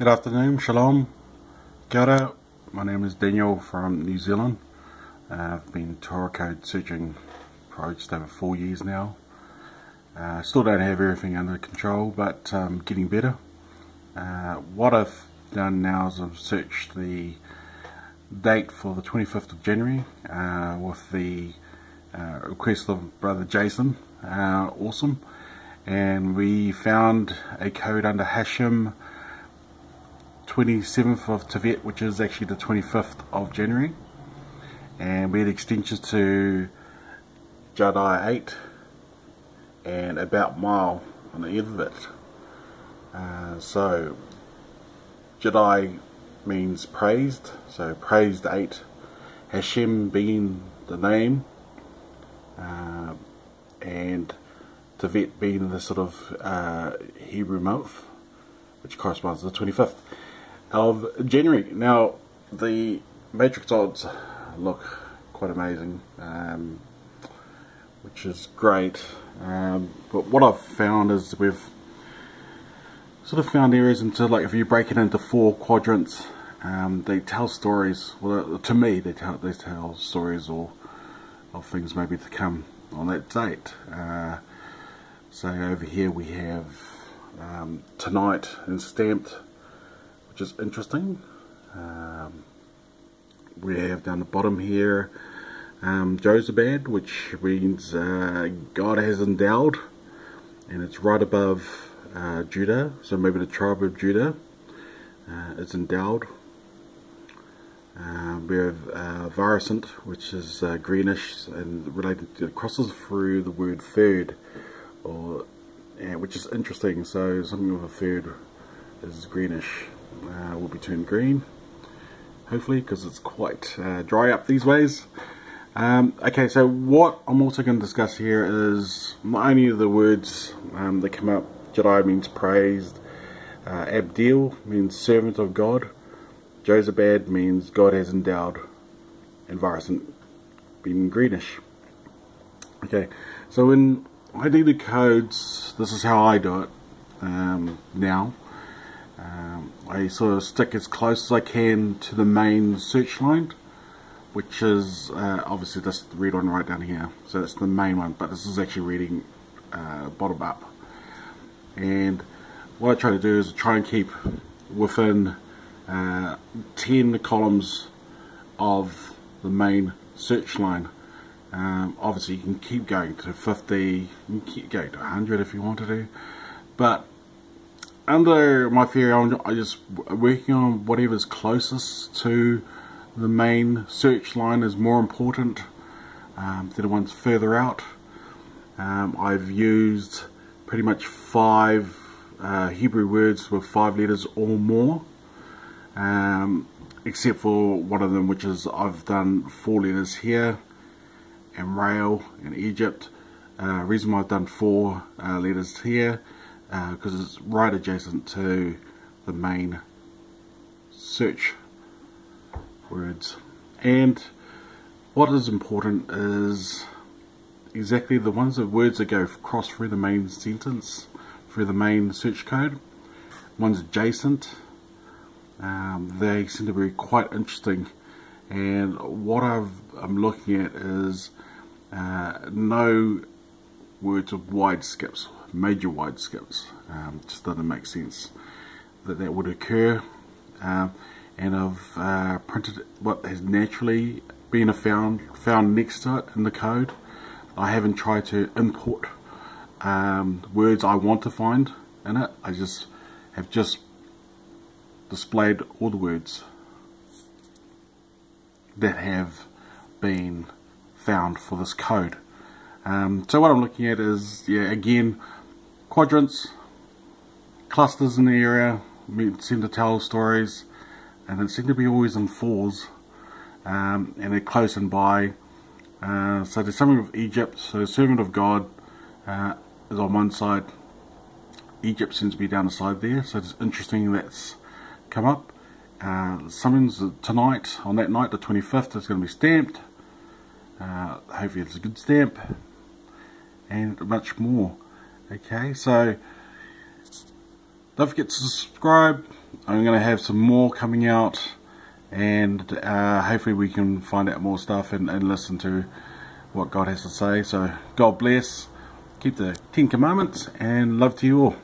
Good afternoon, shalom, kia. My name is Daniel from New Zealand. Uh, I've been Torah code searching for just over four years now. Uh, still don't have everything under control, but um, getting better. Uh, what I've done now is I've searched the date for the 25th of January uh, with the uh, request of brother Jason, uh, awesome, and we found a code under Hashem 27th of Tevet, which is actually the 25th of January, and we had extensions to Jadai 8 and about mile on the end of it. Uh, so Jadai means praised, so praised 8, Hashem being the name, uh, and Tevet being the sort of uh, Hebrew month, which corresponds to the 25th of January. Now, the matrix odds look quite amazing, um, which is great. Um, but what I've found is we've sort of found areas into like if you break it into four quadrants, um, they tell stories. Well, to me, they tell they tell stories or of things maybe to come on that date. Uh, so over here we have um, tonight and stamped, which is interesting. Um, we have down the bottom here um, Josabad, which means uh, God has endowed, and it's right above uh, Judah, so maybe the tribe of Judah uh, is endowed. Uh, we have uh, Varicent, which is uh, greenish and related to crosses through the word third, or which is interesting. So something with a third is greenish uh, will be turned green, hopefully, because it's quite dry up these ways. Um, okay, so what I'm also going to discuss here is not only of the words um, that come up, Jadai means praised, uh, Abdil means servant of God, Josabad means God has endowed, and Varicent being greenish. Okay, so in ID codes, this is how I do it um, now. Um, I sort of stick as close as I can to the main search line which is uh, obviously this read on right down here. So that's the main one but this is actually reading uh, bottom up. And what I try to do is try and keep within uh, 10 columns of the main search line. Um, obviously you can keep going to 50 you can keep going to 100 if you want to do but under my theory I'm just working on whatever's closest to the main search line is more important um, than the ones further out. Um, I've used pretty much five uh, Hebrew words with five letters or more um, except for one of them which is I've done four letters here and rail in Egypt uh, reason why I've done four uh, letters here because uh, it's right adjacent to the main search words. And what is important is exactly the ones of words that go cross through the main sentence, through the main search code. One's adjacent. Um, they seem to be quite interesting. And what i am looking at is uh, no words of wide skips, major wide skips. Um, just doesn't make sense that that would occur. Um, and I've uh, printed what has naturally been found found next to it in the code. I haven't tried to import um, words I want to find in it. I just have just displayed all the words that have been found for this code. Um, so what I'm looking at is, yeah, again, quadrants, clusters in the area, seem to tell stories, and it seemed to be always in fours um, and they're close and by. Uh, so there's something of Egypt so servant of God uh, is on one side. Egypt seems to be down the side there so it's interesting that's come up. Uh, something's tonight on that night the 25th it's going to be stamped. Uh, hopefully it's a good stamp and much more okay so don't forget to subscribe I'm going to have some more coming out and uh, hopefully we can find out more stuff and, and listen to what God has to say. So God bless, keep the Ten Commandments and love to you all.